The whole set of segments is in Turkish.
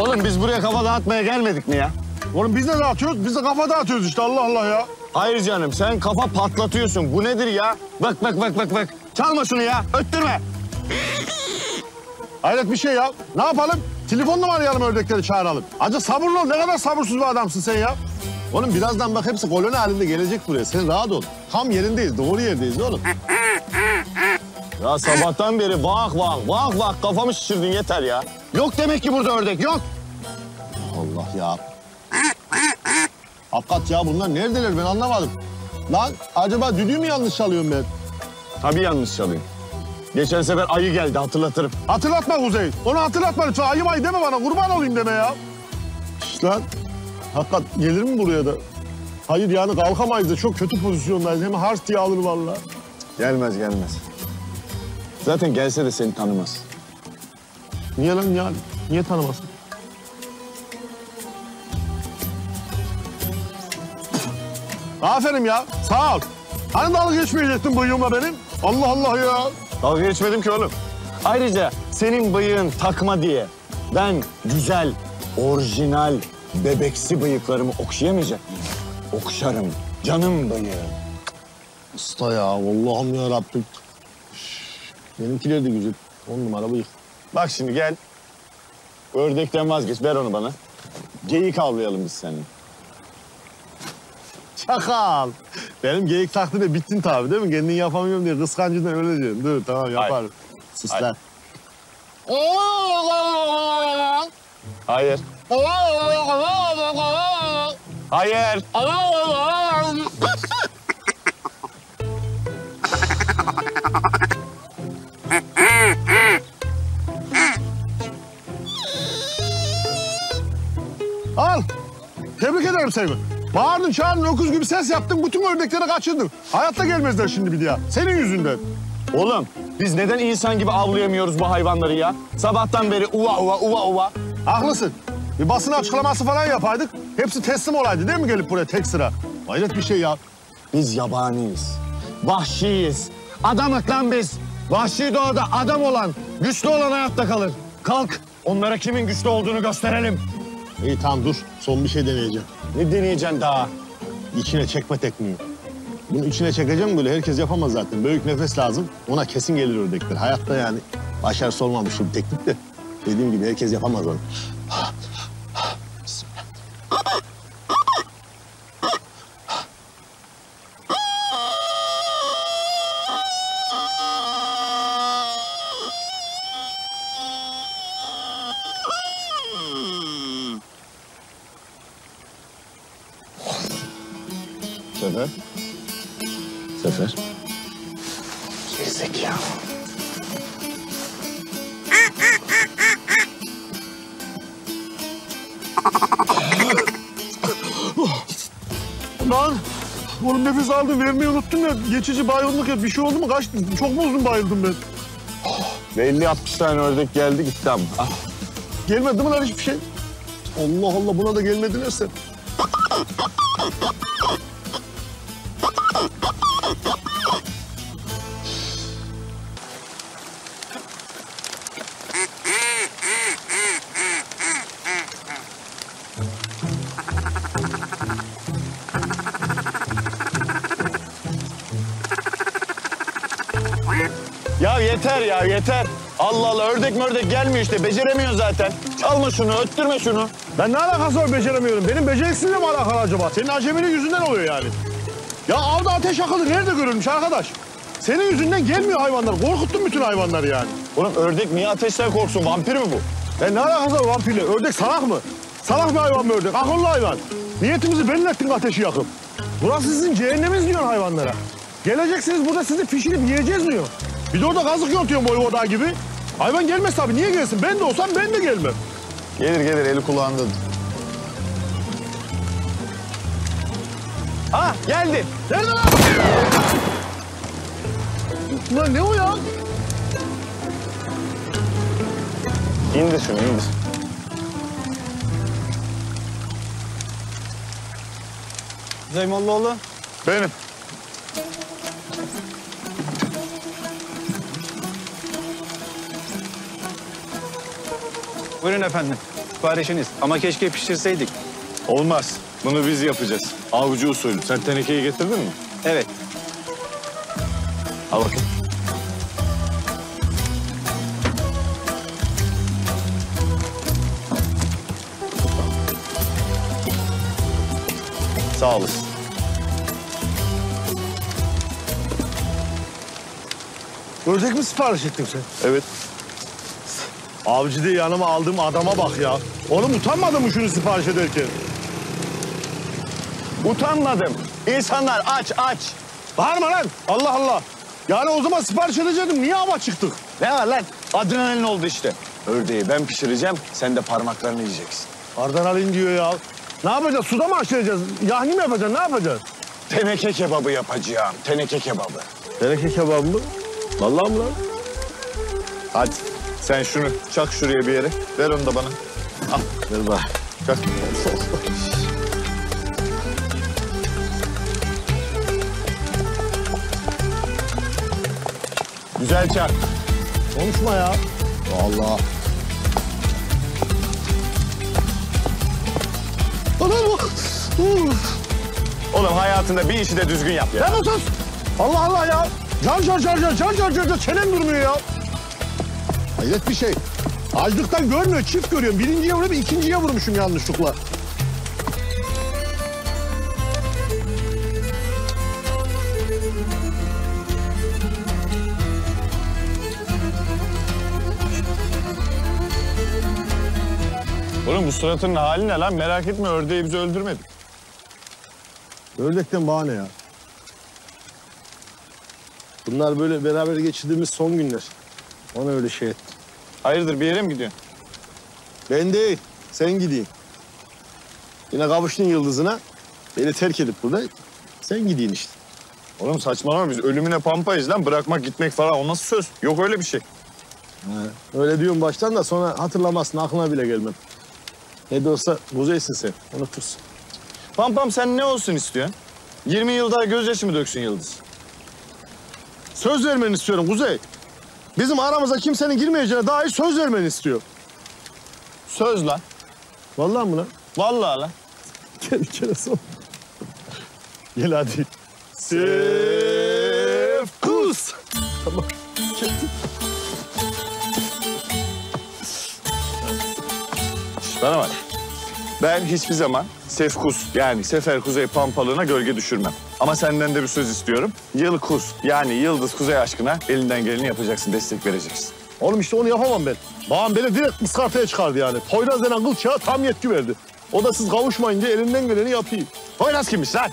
Oğlum biz buraya kafa dağıtmaya gelmedik mi ya? Oğlum biz de dağıtıyoruz. Biz de kafa dağıtıyoruz işte Allah Allah ya. Hayır canım sen kafa patlatıyorsun. Bu nedir ya? Bak bak bak bak bak. Çalma şunu ya. Öttürme. Hayret bir şey ya. Ne yapalım? Telefonla mı arayalım ördekleri çağıralım? Acı sabırlı ol. Ne kadar sabırsız bir adamsın sen ya. Oğlum birazdan bak hepsi koloni halinde gelecek buraya. Sen rahat ol. Tam yerindeyiz. Doğru yerdeyiz oğlum. Ya sabahtan beri bak bak bak bak kafamı şişirdin yeter ya. Yok demek ki burada ördek yok. Allah ya. Hakikat ya bunlar neredeler ben anlamadım. Lan acaba düdüğü mü yanlış çalıyorum ben? Tabii yanlış çalayım. Geçen sefer ayı geldi hatırlatırım. Hatırlatma Kuzey. Onu hatırlatma lütfen. Ayı deme bana. Kurban olayım deme ya. Şş lan. Hakikat gelir mi buraya da? Hayır yani kalkamayız da çok kötü pozisyondayız. Hem hars diye alır vallahi. Gelmez gelmez. Zaten gelse de seni tanımaz. Niye lan ya? Niye tanımasın? Aferin ya. Sağ ol. Hani dalga geçmeyecektin bıyığımla benim? Allah Allah ya. Dalga geçmedim ki oğlum. Ayrıca senin bıyığın takma diye ben güzel, orijinal, bebeksi bıyıklarımı okşayamayacak mıyım? Okşarım. Canım bıyığım. Usta ya. Allah'ım ya Rabbim. Benimkiler de güzel. On numara bıyık. Bak şimdi gel. Ördekten vazgeç. Ver onu bana. Geyik avlayalım biz seninle. Çakal. Benim geyik taklidi bittin tabii değil mi? Kendin yapamıyorum diye kıskancından öleceğim. Dur tamam yaparım. Sus lan. Hayır. Hayır. Al. Tebrik ederim seni. Bağırdın çağırdın öküz gibi ses yaptın bütün ördekleri kaçırdın. Hayatta gelmezler şimdi bir daha. Senin yüzünden. Oğlum biz neden insan gibi avlayamıyoruz bu hayvanları ya? Sabahtan beri uva uva uva uva. Haklısın. Bir basın açıklaması falan yapaydık. Hepsi teslim olaydı değil mi gelip buraya tek sıra? Hayret bir şey ya. Biz yabaniyiz. Vahşiyiz. Adamık lan biz. Vahşi doğada adam olan, güçlü olan hayatta kalır. Kalk, onlara kimin güçlü olduğunu gösterelim. İyi tamam dur. Son bir şey deneyeceğim. Ne deneyeceksin daha? İçine çekme tekniği. Bunu içine çekeceğim böyle herkes yapamaz zaten. Büyük nefes lazım. Ona kesin gelir ördekler. Hayatta yani başarısı olmamış bir teknik de. Dediğim gibi herkes yapamaz onu. Sefer. Sefer. Gerizekalı. Lan oğlum nefes aldım vermeyi unuttum ya. Geçici bayıldık ya. Bir şey oldu mu? Kaç, çok mu uzun bayıldım ben? Ve 50-60 tane ördek geldi gitti ama. Ah. Gelmedi mi lan hiçbir şey? Allah Allah buna da gelmedilerse. Yeter ya yeter. Allah Allah ördek mördek gelmiyor işte beceremiyor zaten. Çalma şunu öttürme şunu. Ben ne alakası var beceremiyorum? Benim beceriksizliğimle mi alakalı acaba? Senin aceminin yüzünden oluyor yani. Ya avda ateş yakılı nerede görülmüş arkadaş? Senin yüzünden gelmiyor hayvanlar. Korkuttun bütün hayvanları yani. Oğlum ördek niye ateşten korksun vampir mi bu? Ben ne alakası var vampirle? Ördek salak mı? Salak bir hayvan mı ördek? Akıllı hayvan. Niyetimizi belli ettin ateşi yakıp. Burası sizin cehenneminiz diyorsun hayvanlara. Geleceksiniz burada sizi pişirip yiyeceğiz diyor. Bir de orada kazık yontuyorsun boy odağı gibi. Hayvan gelmez tabii. Niye gelsin? Ben de olsam ben de gelmem. Gelir gelir eli kulağında. Ha geldi. Nerede lan? Ulan ne o ya? İndir şunu indir. Zeymollaoğlu. Benim. Buyurun efendim. Siparişiniz. Ama keşke pişirseydik. Olmaz. Bunu biz yapacağız. Avcı usulü. Sen tenekeyi getirdin mi? Evet. Al bakayım. Sağ olasın. Ördek mi sipariş ettin sen? Evet. Avcı diye yanıma aldığım adama bak ya. Oğlum utanmadın mı şunu sipariş ederken? Utanmadım. İnsanlar aç aç. Bağırma lan. Allah Allah. Yani o zaman sipariş edecektim. Niye hava çıktık? Ne var lan? Adrenalin oldu işte. Ördeği ben pişireceğim, sen de parmaklarını yiyeceksin. Adrenalin diyor ya. Ne yapacağız? Suda mı haşlayacağız? Yahni mi yapacaksın? Ne yapacağız? Teneke kebabı yapacağım, teneke kebabı. Teneke kebabı mı? Vallahi mı lan? Hadi sen şunu çak şuraya bir yere. Ver onu da bana. Al. Ver bak. Çak. Güzel çak. Konuşma ya. Allah. Anam bu. Oğlum hayatında bir işi de düzgün yap ya. Bu sus? Allah Allah ya. Car car car car car car car çenem durmuyor ya. Hayret bir şey. Açlıktan görmüyor, çift görüyorum. Birinciye vurup ikinciye vurmuşum yanlışlıkla. Oğlum bu suratının hali ne lan? Merak etme ördeği bizi öldürmedi. Ördekten bahane ya. Bunlar böyle beraber geçirdiğimiz son günler. Ona öyle şey et. Hayırdır bir yere mi gidiyorsun? Ben değil, sen gideyim. Yine kavuştun yıldızına. Beni terk edip burada sen gideyim işte. Oğlum saçmalama biz ölümüne pampayız lan. Bırakmak gitmek falan o nasıl söz? Yok öyle bir şey. Öyle diyorum baştan da sonra hatırlamazsın, aklına bile gelmem. Ne de olsa kuzeysin sen, unutursun. Pampam sen ne olsun istiyorsun? 20 yıl daha gözyaşı mı döksün Yıldız? Söz vermeni istiyorum Kuzey. Bizim aramıza kimsenin girmeyeceğine dair söz vermeni istiyor. Söz lan. Vallahi mı lan? Vallahi lan. Gel bir kere son. Gel hadi. Sevkus. Tamam. Bana bak. Ben hiçbir zaman Sefkus yani Sefer Kuzey Pampalığına gölge düşürmem. Ama senden de bir söz istiyorum. Yılkus yani Yıldız Kuzey aşkına elinden geleni yapacaksın, destek vereceksin. Oğlum işte onu yapamam ben. Babam beni direkt ıskartaya çıkardı yani. Poyraz denen kılçağa tam yetki verdi. O da siz kavuşmayınca elinden geleni yapayım. Poyraz kimmiş lan?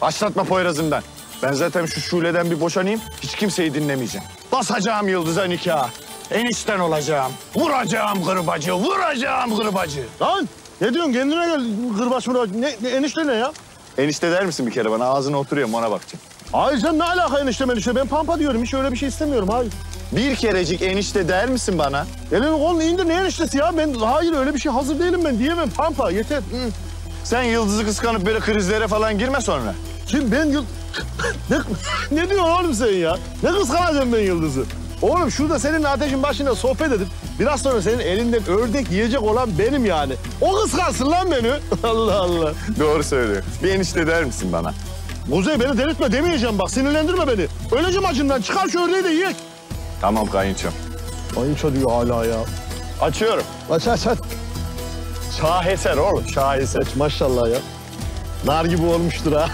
Başlatma Poyraz'ından. Ben zaten şu şuleden bir boşanayım, hiç kimseyi dinlemeyeceğim. Basacağım Yıldız'a nikah. Enişten olacağım. Vuracağım gırbacı, vuracağım gırbacı. Lan ne diyorsun kendine gel kırbaç mırbaç. Ne, ne, enişte ne ya? Enişte der misin bir kere bana? Ağzına oturuyorum ona bakacağım. Hayır sen ne alaka enişte menişte? Ben pampa diyorum. Hiç öyle bir şey istemiyorum. Hayır. Bir kerecik enişte der misin bana? Elini kolunu indir ne eniştesi ya? Ben hayır öyle bir şey hazır değilim ben diyemem. Pampa yeter. Hı. Sen Yıldız'ı kıskanıp böyle krizlere falan girme sonra. Kim ben yıl... ne, ne diyorsun oğlum sen ya? Ne kıskanacağım ben Yıldız'ı? Oğlum şurada senin ateşin başında sohbet edip biraz sonra senin elinden ördek yiyecek olan benim yani. O kıskansın lan beni. Allah Allah. Doğru söylüyor. Bir enişte der misin bana? Kuzey beni delirtme demeyeceğim bak sinirlendirme beni. Öleceğim acından çıkar şu ördeği de yiyek. Tamam kayınçom. Kayınço diyor hala ya. Açıyorum. Aç aç aç. Şaheser oğlum, şaheser. Aç maşallah ya. Nar gibi olmuştur ha.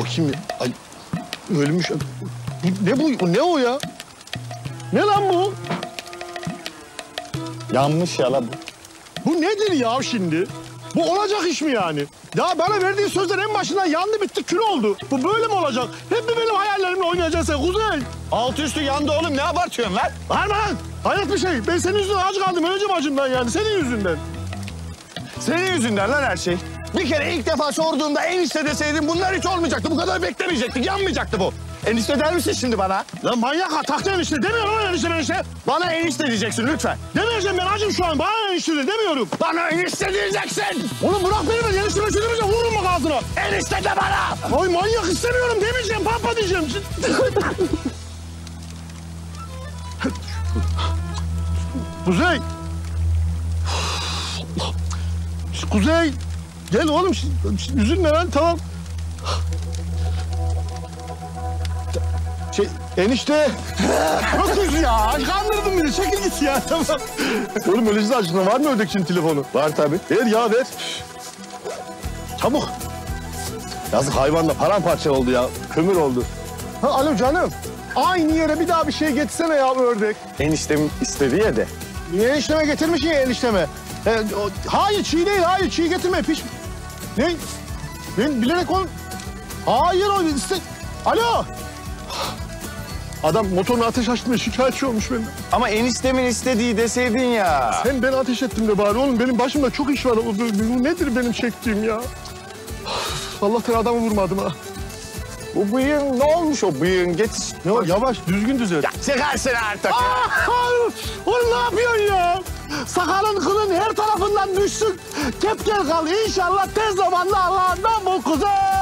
O kim ya? Ay ölmüş. Bu- Ne bu? Ne o ya? Ne lan bu? Yanmış ya la bu. Bu nedir ya şimdi? Bu olacak iş mi yani? Ya bana verdiğin sözler en başından yandı bitti kül oldu. Bu böyle mi olacak? Hep mi benim hayallerimle oynayacaksın sen Kuzey? Altı üstü yandı oğlum ne abartıyorsun lan? Harman! Hayret bir şey. Ben senin yüzünden aç kaldım. Öleceğim acımdan yani. Senin yüzünden. Senin yüzünden lan her şey. Bir kere ilk defa sorduğumda enişte deseydin bunlar hiç olmayacaktı. Bu kadar beklemeyecektik, yanmayacaktı bu. Enişte der misin şimdi bana? Lan manyak ha taktı enişte. Demiyorum lan enişte enişte. Bana enişte diyeceksin lütfen. Demeyeceğim ben acım şu an. Bana enişte de demiyorum. Bana enişte diyeceksin. Oğlum bırak beni ben enişte demeyeceğim. Vururum bak ağzına. Enişte de bana. Ay manyak istemiyorum demeyeceğim. Pampa diyeceğim. Kuzey. Kuzey. Gel oğlum. Üzülme lan tamam. Şey enişte. Yok kız ya. Kandırdın beni. Çekil git ya. Tamam. Oğlum öylesi açtın. Var mı ördekçinin telefonu? Var tabii. Ver ya ver. Çabuk. Yazık hayvan da paramparça oldu ya. Kömür oldu. Ha, alo canım. Aynı yere bir daha bir şey getirsene ya ördek. Eniştem istedi ya de. Niye enişteme getirmişsin ya enişteme? E, o- hayır çiğ değil, hayır çiğ getirme. Piş... Ne? Ben bilerek on... Hayır o iste... Alo! Adam motoruna ateş açtı şikayetçi olmuş benden. Ama eniştemin istediği deseydin ya. Hem ben ateş ettim de bari oğlum benim başımda çok iş var. O- bu Nedir benim çektiğim ya? Allah'tan adamı vurmadım ha. Bu bıyığın ne olmuş o bıyığın? Getir. Ne var? Yavaş, düzgün düzelt. Çıkarsın artık. Ah, oğlum ne yapıyorsun ya? Sakalın kılın her tarafından düşsün. Kepkel kal. İnşallah tez zamanda Allah'ından bul kuzey.